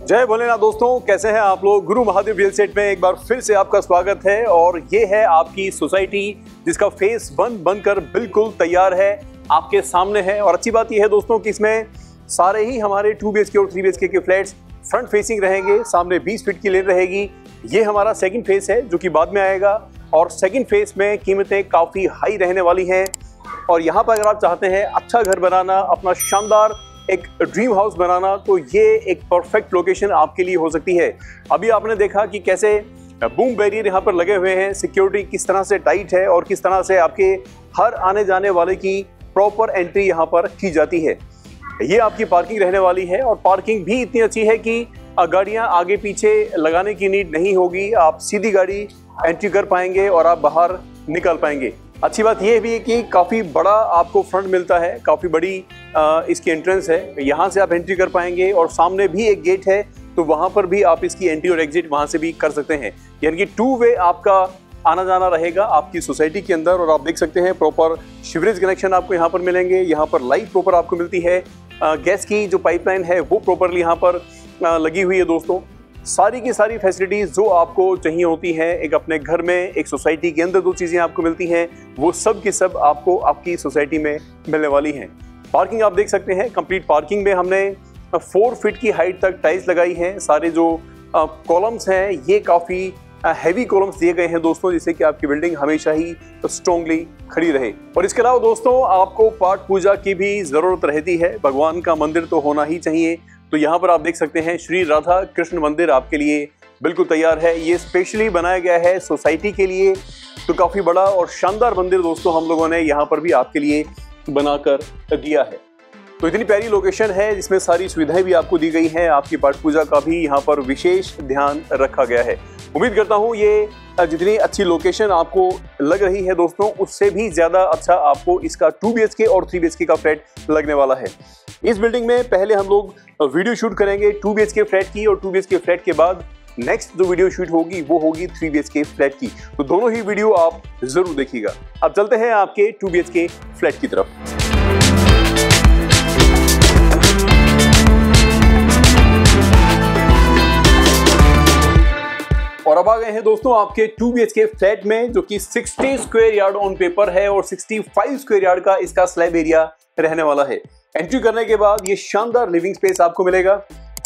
जय भोलेनाथ दोस्तों, कैसे हैं आप लोग? गुरु महादेव रियल सेट में एक बार फिर से आपका स्वागत है और ये है आपकी सोसाइटी जिसका फेस बन बनकर बिल्कुल तैयार है, आपके सामने है और अच्छी बात यह है दोस्तों कि इसमें सारे ही हमारे टू बी और थ्री बी के फ्लैट्स फ्रंट फेसिंग रहेंगे, सामने 20 फीट की लेन रहेगी। ये हमारा सेकंड फेस है जो कि बाद में आएगा और सेकंड फेस में कीमतें काफ़ी हाई रहने वाली हैं। और यहाँ पर अगर आप चाहते हैं अच्छा घर बनाना, अपना शानदार एक ड्रीम हाउस बनाना तो ये एक परफेक्ट लोकेशन आपके लिए हो सकती है। अभी आपने देखा कि कैसे बूम बैरियर यहाँ पर लगे हुए हैं सिक्योरिटी किस तरह से टाइट है और किस तरह से आपके हर आने जाने वाले की प्रॉपर एंट्री यहाँ पर की जाती है। ये आपकी पार्किंग रहने वाली है और पार्किंग भी इतनी अच्छी है कि गाड़ियाँ आगे पीछे लगाने की नीड नहीं होगी। आप सीधी गाड़ी एंट्री कर पाएँगे और आप बाहर निकल पाएँगे। अच्छी बात यह भी है कि काफ़ी बड़ा आपको फ्रंट मिलता है काफ़ी बड़ी आ, इसकी एंट्रेंस है। यहाँ से आप एंट्री कर पाएँगे और सामने भी एक गेट है तो वहाँ पर भी आप इसकी एंट्री और एग्जिट वहाँ से भी कर सकते हैं। यानी कि टू वे आपका आना जाना रहेगा आपकी सोसाइटी के अंदर और आप देख सकते हैं प्रॉपर शिवरेज कनेक्शन आपको यहाँ पर मिलेंगे। यहाँ पर लाइट प्रॉपर आपको मिलती है। गैस की जो पाइपलाइन है वो प्रॉपरली यहाँ पर लगी हुई है दोस्तों। सारी की सारी फैसिलिटीज़ जो आपको चाहिए होती हैं, एक अपने घर में, एक सोसाइटी के अंदर जो चीज़ें आपको मिलती हैं, वो सब की सब आपको आपकी सोसाइटी में मिलने वाली हैं। पार्किंग आप देख सकते हैं कंप्लीट पार्किंग में हमने फोर फीट की हाइट तक टाइल्स लगाई हैं। सारे जो कॉलम्स हैं, ये काफ़ी हैवी कॉलम्स दिए गए हैं दोस्तों, जिससे कि आपकी बिल्डिंग हमेशा ही स्ट्रॉन्गली खड़ी रहे। और इसके अलावा दोस्तों, आपको पाठ पूजा की भी ज़रूरत रहती है। भगवान का मंदिर तो होना ही चाहिए। तो यहाँ पर आप देख सकते हैं, श्री राधा कृष्ण मंदिर आपके लिए बिल्कुल तैयार है। ये स्पेशली बनाया गया है सोसाइटी के लिए। तो काफ़ी बड़ा और शानदार मंदिर दोस्तों हम लोगों ने यहाँ पर भी आपके लिए बनाकर दिया है। तो इतनी प्यारी लोकेशन है, जिसमें सारी सुविधाएँ भी आपको दी गई हैं। आपकी पाठ पूजा का भी यहाँ पर विशेष ध्यान रखा गया है। उम्मीद करता हूँ ये जितनी अच्छी लोकेशन आपको लग रही है दोस्तों, उससे भी ज़्यादा अच्छा आपको इसका टू बी और थ्री बी का फ्लैट लगने वाला है। इस बिल्डिंग में पहले हम लोग वीडियो शूट करेंगे टू बी फ्लैट की और टू बी फ्लैट के बाद नेक्स्ट जो वीडियो शूट होगी, वो होगी थ्री बी फ्लैट की। तो दोनों ही वीडियो आप ज़रूर देखिएगा। अब चलते हैं आपके टू बी फ्लैट की तरफ़। अब आ गए हैं दोस्तों आपके टू बी के फ्लैट में, जो कि 60 स्क्वायर यार्ड ऑन पेपर है और 65 स्क्वायर यार्ड का इसका स्लैब एरिया रहने वाला है। एंट्री करने के बाद ये शानदार लिविंग स्पेस आपको मिलेगा।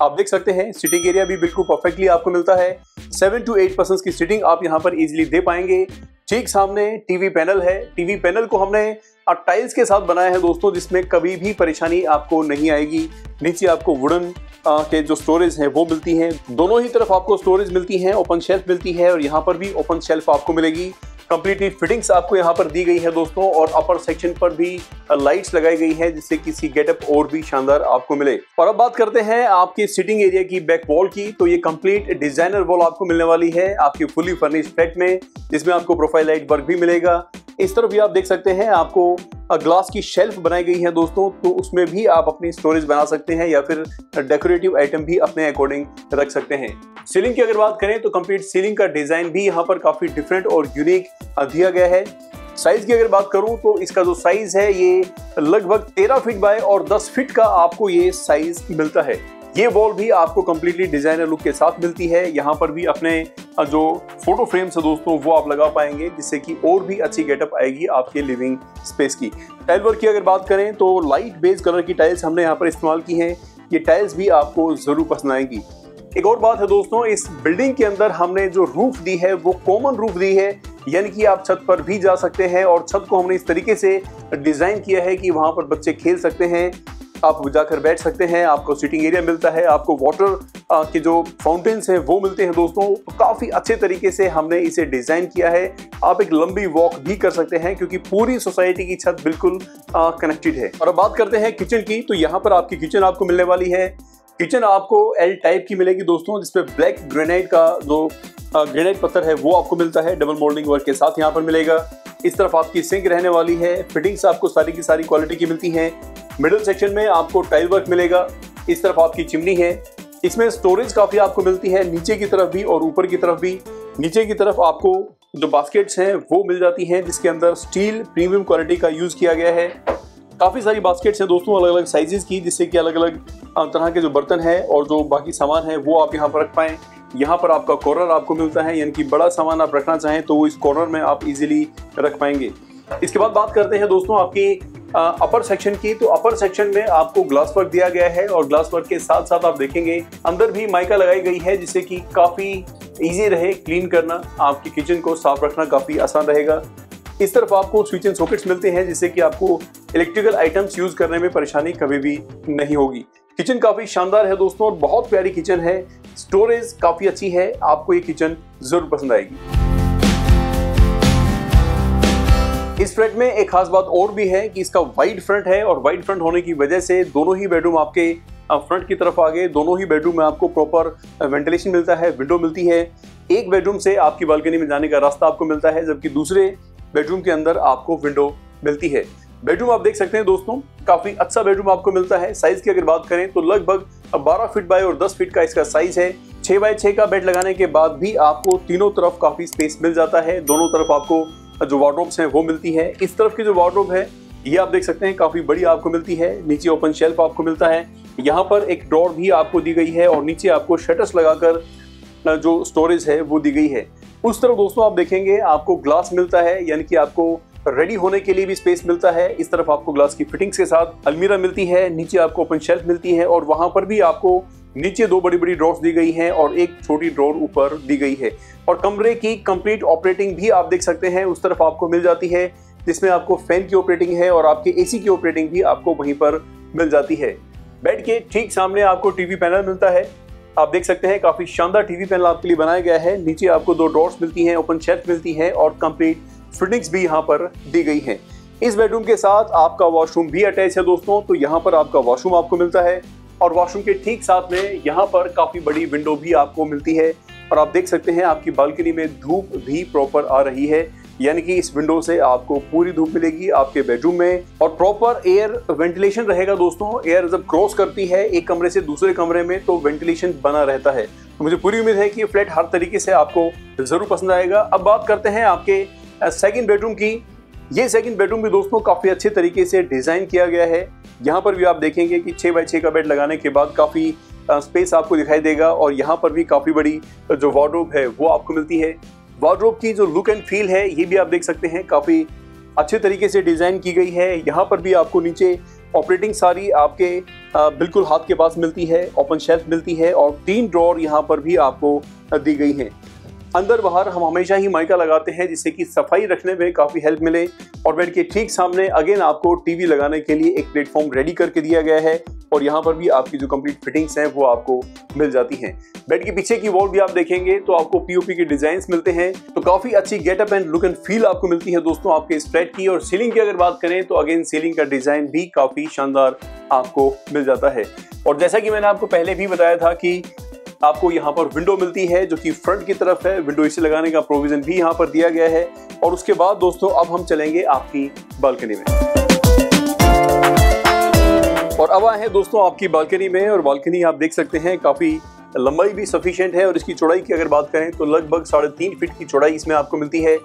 आप देख सकते हैं सिटिंग एरिया भी बिल्कुल परफेक्टली आपको मिलता है। सेवन टू एट परसेंट की सिटिंग आप यहाँ पर इजिली दे पाएँगे। ठीक सामने टीवी पैनल है। टीवी पैनल को हमने टाइल्स के साथ बनाया है दोस्तों, जिसमें कभी भी परेशानी आपको नहीं आएगी। नीचे आपको वुडन के जो स्टोरेज हैं, वो मिलती हैं। दोनों ही तरफ़ आपको स्टोरेज मिलती हैं ओपन शेल्फ मिलती है और यहाँ पर भी ओपन शेल्फ आपको मिलेगी। कंप्लीटली फिटिंग्स आपको यहाँ पर दी गई है दोस्तों, और अपर सेक्शन पर भी लाइट्स लगाई गई है जिससे किसी गेटअप और भी शानदार आपको मिले। और अब बात करते हैं आपके सिटिंग एरिया की बैक वॉल की। तो ये कंप्लीट डिज़ाइनर वॉल आपको मिलने वाली है, आपकी फुली फर्निश फ्लैट में, जिसमें आपको प्रोफ़ाइल लाइट वर्क भी मिलेगा। इस तरफ़ भी आप देख सकते हैं आपको ग्लास की शेल्फ बनाई गई है दोस्तों तो उसमें भी आप अपनी स्टोरेज बना सकते हैं या फिर डेकोरेटिव आइटम भी अपने अकॉर्डिंग रख सकते हैं। सीलिंग की अगर बात करें तो कंप्लीट सीलिंग का डिज़ाइन भी यहाँ पर काफ़ी डिफरेंट और यूनिक दिया गया है। साइज़ की अगर बात करूँ तो इसका जो साइज़ है ये लगभग 13 फीट बाय और 10 फीट का आपको ये साइज़ मिलता है। ये वॉल भी आपको कम्प्लीटली डिज़ाइनर लुक के साथ मिलती है। यहाँ पर भी अपने जो फ़ोटो फ्रेम्स है दोस्तों, वो आप लगा पाएँगे, जिससे कि और भी अच्छी गेटअप आएगी आपके लिविंग स्पेस की। टाइल वर्क की अगर बात करें तो लाइट बेस कलर की टाइल्स हमने यहाँ पर इस्तेमाल की हैं। ये टाइल्स भी आपको ज़रूर पसंद आएँगी। एक और बात है दोस्तों, इस बिल्डिंग के अंदर हमने जो रूफ दी है, वो कॉमन रूफ दी है। यानी कि आप छत पर भी जा सकते हैं और छत को हमने इस तरीके से डिज़ाइन किया है कि वहाँ पर बच्चे खेल सकते हैं। आप जाकर बैठ सकते हैं, आपको सिटिंग एरिया मिलता है, आपको वाटर के जो फाउंटेन्स हैं, वो मिलते हैं दोस्तों। काफ़ी अच्छे तरीके से हमने इसे डिज़ाइन किया है। आप एक लंबी वॉक भी कर सकते हैं, क्योंकि पूरी सोसाइटी की छत बिल्कुल कनेक्टेड है। और अब बात करते हैं किचन की तो यहाँ पर आपकी किचन आपको मिलने वाली है। किचन आपको एल टाइप की मिलेगी दोस्तों, जिसपे ब्लैक ग्रेनाइट का जो ग्रेनाइट पत्थर है, वो आपको मिलता है डबल मोल्डिंग वर्क के साथ यहाँ पर मिलेगा। इस तरफ़ आपकी सिंक रहने वाली है फिटिंग्स आपको सारी की सारी क्वालिटी की मिलती हैं। मिडिल सेक्शन में आपको टाइल वर्क मिलेगा, इस तरफ़ आपकी चिमनी है। इसमें स्टोरेज काफ़ी आपको मिलती है, नीचे की तरफ़ भी और ऊपर की तरफ़ भी। नीचे की तरफ़ आपको जो बास्केट्स हैं, वो मिल जाती हैं, जिसके अंदर स्टील प्रीमियम क्वालिटी का यूज़ किया गया है। काफ़ी सारी बास्केट्स हैं दोस्तों अलग अलग साइजेस की, जिससे कि अलग अलग तरह के जो बर्तन है और जो बाकी सामान है, वो आप यहाँ पर रख पाएँ। यहाँ पर आपका कॉर्नर आपको मिलता है, यानी कि बड़ा सामान आप रखना चाहें तो वो इस कॉर्नर में आप इजीली रख पाएँगे। इसके बाद बात करते हैं दोस्तों आपकी अपर सेक्शन की। तो अपर सेक्शन में आपको ग्लास वर्क दिया गया है और ग्लास वर्क के साथ साथ आप देखेंगे, अंदर भी माइका लगाई गई है, जिससे कि काफ़ी ईजी रहे क्लीन करना, आपकी किचन को साफ़ रखना काफ़ी आसान रहेगा। इस तरफ़ आपको स्विच एंड सॉकेट्स मिलते हैं, जिससे कि आपको इलेक्ट्रिकल आइटम्स यूज़ करने में परेशानी कभी भी नहीं होगी। किचन काफ़ी शानदार है दोस्तों, और बहुत प्यारी किचन है। स्टोरेज काफ़ी अच्छी है, आपको ये किचन ज़रूर पसंद आएगी। इस फ्लैट में एक खास बात और भी है कि इसका वाइड फ्रंट है, और वाइड फ्रंट होने की वजह से दोनों ही बेडरूम आपके फ्रंट की तरफ़ आ गए दोनों ही बेडरूम में आपको प्रॉपर वेंटिलेशन मिलता है विंडो मिलती है। एक बेडरूम से आपकी बालकनी में जाने का रास्ता आपको मिलता है, जबकि दूसरे बेडरूम के अंदर आपको विंडो मिलती है। बेडरूम आप देख सकते हैं दोस्तों, काफ़ी अच्छा बेडरूम आपको मिलता है। साइज़ की अगर बात करें तो लगभग 12 फीट बाय और 10 फीट का इसका साइज़ है। 6 बाय 6 का बेड लगाने के बाद भी आपको तीनों तरफ़ काफ़ी स्पेस मिल जाता है। दोनों तरफ़ आपको जो वार्ड्रोब्स हैं वो मिलती है। इस तरफ़ की जो वार्ड्रोब है, ये आप देख सकते हैं काफ़ी बड़ी आपको मिलती है। नीचे ओपन शेल्फ आपको मिलता है। यहाँ पर एक डोर भी आपको दी गई है और नीचे आपको शटर्स लगाकर जो स्टोरेज है वो दी गई है। उस तरफ़ दोस्तों आप देखेंगे, आपको ग्लास मिलता है, यानी कि आपको रेडी होने के लिए भी स्पेस मिलता है। इस तरफ़ आपको ग्लास की फिटिंग्स के साथ अलमीरा मिलती है, नीचे आपको ओपन शेल्फ मिलती है और वहाँ पर भी आपको नीचे दो बड़ी बड़ी ड्रॉर्स दी गई हैं और एक छोटी ड्रॉर ऊपर दी गई है। और कमरे की कंप्लीट ऑपरेटिंग भी आप देख सकते हैं, उस तरफ़ आपको मिल जाती है, जिसमें आपको फ़ैन की ऑपरेटिंग है और आपके एसी की ऑपरेटिंग भी आपको वहीं पर मिल जाती है। बेड के ठीक सामने आपको टीवी पैनल मिलता है। आप देख सकते हैं, काफ़ी शानदार टीवी पैनल आपके लिए बनाया गया है। नीचे आपको दो डोर्स मिलती हैं ओपन शेल्फ मिलती है और कंप्लीट फिटिंग्स भी यहाँ पर दी गई है। इस बेडरूम के साथ आपका वॉशरूम भी अटैच है दोस्तों तो यहाँ पर आपका वॉशरूम आपको मिलता है और वॉशरूम के ठीक साथ में यहाँ पर काफ़ी बड़ी विंडो भी आपको मिलती है। और आप देख सकते हैं, आपकी बालकनी में धूप भी प्रॉपर आ रही है। यानी कि इस विंडो से आपको पूरी धूप मिलेगी आपके बेडरूम में। और प्रॉपर एयर वेंटिलेशन रहेगा दोस्तों। एयर जब क्रॉस करती है एक कमरे से दूसरे कमरे में तो वेंटिलेशन बना रहता है। तो मुझे पूरी उम्मीद है कि ये फ्लैट हर तरीके से आपको ज़रूर पसंद आएगा। अब बात करते हैं आपके सेकेंड बेडरूम की। ये सेकंड बेडरूम भी दोस्तों काफ़ी अच्छे तरीके से डिज़ाइन किया गया है। यहाँ पर भी आप देखेंगे कि छः बाई छः का बेड लगाने के बाद काफ़ी स्पेस आपको दिखाई देगा। और यहाँ पर भी काफ़ी बड़ी जो वार्ड्रोब है, वो आपको मिलती है। वार्ड्रोब की जो लुक एंड फील है, ये भी आप देख सकते हैं। काफ़ी अच्छे तरीके से डिज़ाइन की गई है। यहाँ पर भी आपको नीचे ऑपरेटिंग सारी आपके बिल्कुल हाथ के पास मिलती है ओपन शेल्फ मिलती है और तीन ड्रॉर यहाँ पर भी आपको दी गई है। अंदर बाहर हम हमेशा ही माइका लगाते हैं जिससे कि सफ़ाई रखने में काफ़ी हेल्प मिले और बेड के ठीक सामने अगेन आपको टीवी लगाने के लिए एक प्लेटफॉर्म रेडी करके दिया गया है। और यहाँ पर भी आपकी जो कंप्लीट फिटिंग्स हैं, वो आपको मिल जाती हैं। बेड के पीछे की वॉल भी आप देखेंगे तो आपको पीओपी के डिज़ाइन मिलते हैं। तो काफ़ी अच्छी getup and look and feel आपको मिलती है दोस्तों आपके इस फ्लैट की। और सीलिंग की अगर बात करें तो अगेन सीलिंग का डिज़ाइन भी काफ़ी शानदार आपको मिल जाता है। और जैसा कि मैंने आपको पहले भी बताया था कि आपको यहाँ पर विंडो मिलती है, जो कि फ्रंट की तरफ़ है। विंडो इसे लगाने का प्रोविज़न भी यहाँ पर दिया गया है। और उसके बाद दोस्तों, अब हम चलेंगे आपकी बालकनी में। और अब आए हैं दोस्तों आपकी बालकनी में, और बालकनी आप देख सकते हैं काफ़ी लंबाई भी सफिशेंट है, और इसकी चौड़ाई की अगर बात करें तो लगभग साढ़े तीन फीट की चौड़ाई इसमें आपको मिलती है।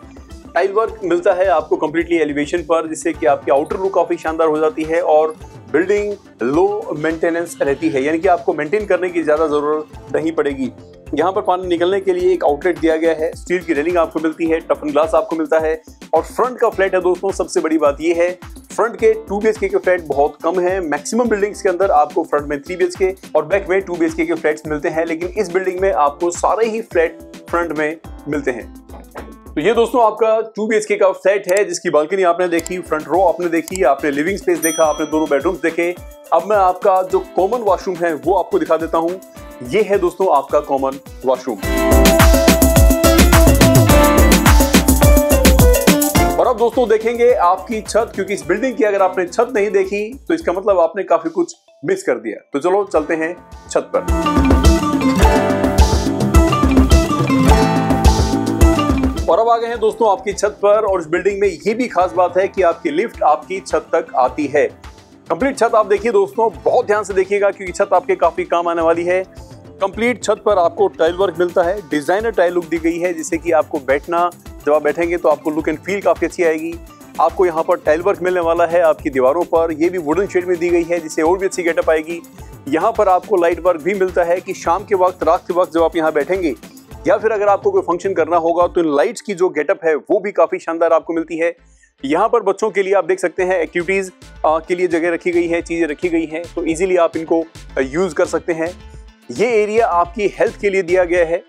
टाइल वर्क मिलता है आपको कम्प्लीटली एलिवेशन पर, जिससे कि आपकी आउटर लुक काफ़ी शानदार हो जाती है, और बिल्डिंग लो मेंटेनेंस रहती है, यानी कि आपको मेंटेन करने की ज़्यादा ज़रूरत नहीं पड़ेगी। यहाँ पर पानी निकलने के लिए एक आउटलेट दिया गया है। स्टील की रेलिंग आपको मिलती है टफन ग्लास आपको मिलता है। और फ्रंट का फ्लैट है दोस्तों, सबसे बड़ी बात यह है फ्रंट के टू बी के फ्लैट बहुत कम है। मैक्सिमम बिल्डिंग्स के अंदर आपको फ्रंट में थ्री बी और बैक में टू बी के फ्लैट्स मिलते हैं, लेकिन इस बिल्डिंग में आपको सारे ही फ्लैट फ्रंट में मिलते हैं। तो ये दोस्तों आपका टू बी का फ्लैट है, जिसकी बालकनी आपने देखी फ्रंट रो आपने देखी, आपने लिविंग स्पेस देखा, आपने दोनों बेडरूम्स देखे। अब मैं आपका जो कॉमन वॉशरूम है, वो आपको दिखा देता हूँ। ये है दोस्तों आपका कॉमन वॉशरूम और अब दोस्तों देखेंगे आपकी छत, क्योंकि इस बिल्डिंग की अगर आपने छत नहीं देखी तो इसका मतलब आपने काफ़ी कुछ मिस कर दिया। तो चलो चलते हैं छत पर। और अब आ गए हैं दोस्तों आपकी छत पर, और इस बिल्डिंग में ये भी खास बात है कि आपकी लिफ्ट आपकी छत तक आती है। कंप्लीट छत आप देखिए दोस्तों, बहुत ध्यान से देखिएगा, क्योंकि छत आपके काफ़ी काम आने वाली है। कंप्लीट छत पर आपको टाइल वर्क मिलता है। डिज़ाइनर टाइल लुक दी गई है, जिससे कि आपको बैठना, जब आप बैठेंगे तो आपको लुक एंड फील काफ़ी अच्छी आएगी। आपको यहाँ पर टाइल वर्क मिलने वाला है आपकी दीवारों पर। ये भी वुडन शेड में दी गई है, जिससे और भी अच्छी गेटअप आएगी। यहाँ पर आपको लाइट वर्क भी मिलता है कि शाम के वक्त, रात के वक्त जब आप यहाँ बैठेंगे, या फिर अगर आपको कोई फ़ंक्शन करना होगा तो इन लाइट्स की जो गेटअप है, वो भी काफ़ी शानदार आपको मिलती है। यहाँ पर बच्चों के लिए आप देख सकते हैं एक्टिविटीज़ के लिए जगह रखी गई है, चीज़ें रखी गई हैं तो इजीली आप इनको यूज़ कर सकते हैं। ये एरिया आपकी हेल्थ के लिए दिया गया है।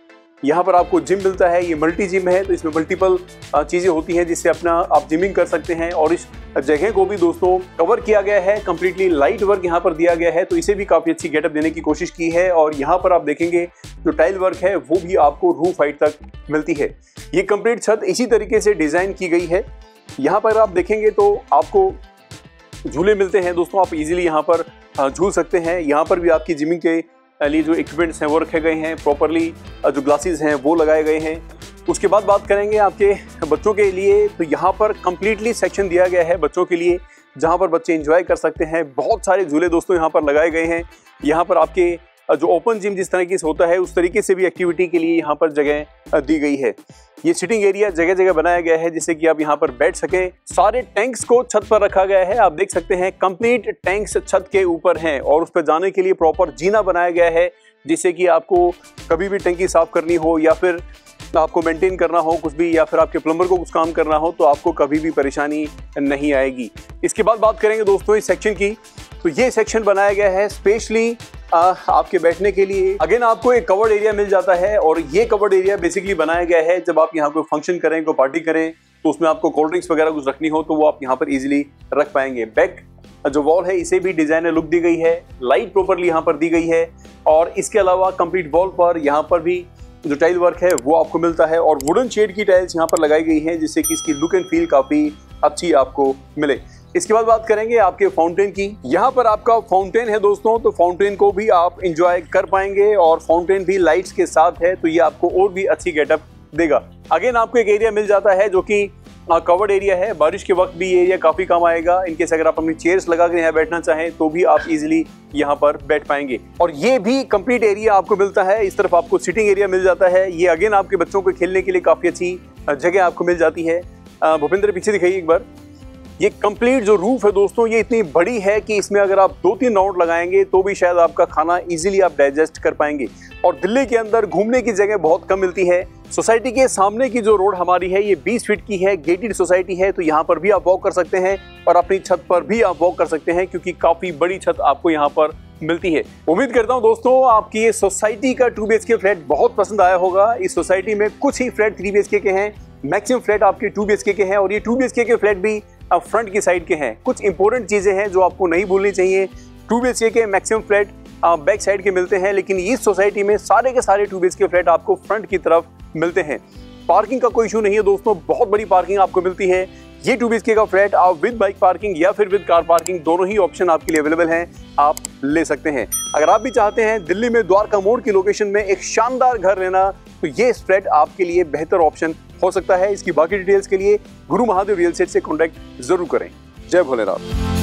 यहाँ पर आपको जिम मिलता है, ये मल्टी जिम है तो इसमें मल्टीपल चीज़ें होती हैं जिससे अपना आप जिमिंग कर सकते हैं और इस जगह को भी दोस्तों कवर किया गया है कम्प्लीटली लाइट वर्क यहाँ पर दिया गया है तो इसे भी काफ़ी अच्छी गेटअप देने की कोशिश की है और यहाँ पर आप देखेंगे जो टाइल वर्क है वो भी आपको रूफ हाइट तक मिलती है। ये कंप्लीट छत इसी तरीके से डिज़ाइन की गई है। यहाँ पर आप देखेंगे तो आपको झूले मिलते हैं दोस्तों, आप इजीली यहाँ पर झूल सकते हैं। यहाँ पर भी आपकी जिमिंग के लिए जो इक्विपमेंट्स हैं, वो रखे गए हैं प्रॉपरली जो ग्लासेस हैं, वो लगाए गए हैं। उसके बाद बात करेंगे आपके बच्चों के लिए। तो यहाँ पर कम्प्लीटली सेक्शन दिया गया है बच्चों के लिए, जहाँ पर बच्चे इंजॉय कर सकते हैं। बहुत सारे झूले दोस्तों यहाँ पर लगाए गए हैं। यहाँ पर आपके जो ओपन जिम जिस तरीके से होता है, उस तरीके से भी एक्टिविटी के लिए यहाँ पर जगह दी गई है। ये सिटिंग एरिया जगह जगह बनाया गया है, जिससे कि आप यहाँ पर बैठ सके। सारे टैंक्स को छत पर रखा गया है। आप देख सकते हैं कंप्लीट टैंक्स छत के ऊपर हैं और उस पर जाने के लिए प्रॉपर जीना बनाया गया है, जिससे कि आपको कभी भी टंकी साफ़ करनी हो या फिर आपको मेंटेन करना हो कुछ भी या फिर आपके प्लम्बर को कुछ काम करना हो तो आपको कभी भी परेशानी नहीं आएगी। इसके बाद बात करेंगे दोस्तों इस सेक्शन की। तो ये सेक्शन बनाया गया है स्पेशली आपके बैठने के लिए। अगेन आपको एक कवर्ड एरिया मिल जाता है और ये कवर्ड एरिया बेसिकली बनाया गया है। जब आप यहाँ कोई फ़ंक्शन करें, कोई पार्टी करें तो उसमें आपको कोल्ड ड्रिंक्स वगैरह कुछ रखनी हो तो वो आप यहाँ पर इजीली रख पाएँगे। बैक जो वॉल है, इसे भी डिज़ाइनर लुक दी गई है। लाइट प्रॉपरली यहाँ पर दी गई है। और इसके अलावा कंप्लीट वॉल पर यहाँ पर भी जो टाइल वर्क है, वो आपको मिलता है। और वुडन शेड की टाइल्स यहाँ पर लगाई गई हैं, जिससे कि इसकी लुक एंड फील काफ़ी अच्छी आपको मिले। इसके बाद बात करेंगे आपके फाउंटेन की। यहाँ पर आपका फाउंटेन है दोस्तों तो फाउंटेन को भी आप इंजॉय कर पाएँगे और फाउंटेन भी लाइट्स के साथ है तो ये आपको और भी अच्छी गेटअप देगा। अगेन आपको एक एरिया मिल जाता है जो कि कवर्ड एरिया है। बारिश के वक्त भी ये एरिया काफ़ी काम आएगा। इनकेस अगर आप अपनी चेयर्स लगा कर यहाँ बैठना चाहें तो भी आप इजीली यहाँ पर बैठ पाएँगे। और ये भी कंप्लीट एरिया आपको मिलता है। इस तरफ़ आपको सिटिंग एरिया मिल जाता है। ये अगेन आपके बच्चों को खेलने के लिए काफ़ी अच्छी जगह आपको मिल जाती है। भूपेंद्र, पीछे दिखाइए एक बार। ये कंप्लीट जो रूफ है दोस्तों, ये इतनी बड़ी है कि इसमें अगर आप दो तीन राउंड लगाएँगे तो भी शायद आपका खाना इजीली आप डाइजेस्ट कर पाएँगे। और दिल्ली के अंदर घूमने की जगह बहुत कम मिलती है। सोसाइटी के सामने की जो रोड हमारी है, ये 20 फीट की है गेटेड सोसाइटी है तो यहाँ पर भी आप वॉक कर सकते हैं और अपनी छत पर भी आप वॉक कर सकते हैं, क्योंकि काफ़ी बड़ी छत आपको यहाँ पर मिलती है। उम्मीद करता हूँ दोस्तों, आपकी ये सोसाइटी का टू बी फ्लैट बहुत पसंद आया होगा। इस सोसाइटी में कुछ ही फ्लैट थ्री बी के हैं मैक्सिमम फ्लैट आपके टू बी के हैं और ये टू बी के फ्लैट भी अब फ्रंट की साइड के हैं। कुछ इंपॉर्टेंट चीज़ें हैं जो आपको नहीं भूलनी चाहिए। टू बी के मैक्सिमम फ्लैट बैक साइड के मिलते हैं, लेकिन इस सोसाइटी में सारे के सारे टू बी के फ्लैट आपको फ्रंट की तरफ़ मिलते हैं। पार्किंग का कोई इशू नहीं है दोस्तों, बहुत बड़ी पार्किंग आपको मिलती है। ये टू बी का फ्लैट आप विद बाइक पार्किंग या फिर विद कार पार्किंग दोनों ही ऑप्शन आपके लिए अवेलेबल हैं। आप ले सकते हैं। अगर आप भी चाहते हैं दिल्ली में द्वारका मोड़ की लोकेशन में एक शानदार घर लेना तो ये फ्लैट आपके लिए बेहतर ऑप्शन हो सकता है इसकी बाकी डिटेल्स के लिए गुरु महादेव रियल स्टेट से कॉन्टैक्ट ज़रूर करें। जय भोलेनाथ।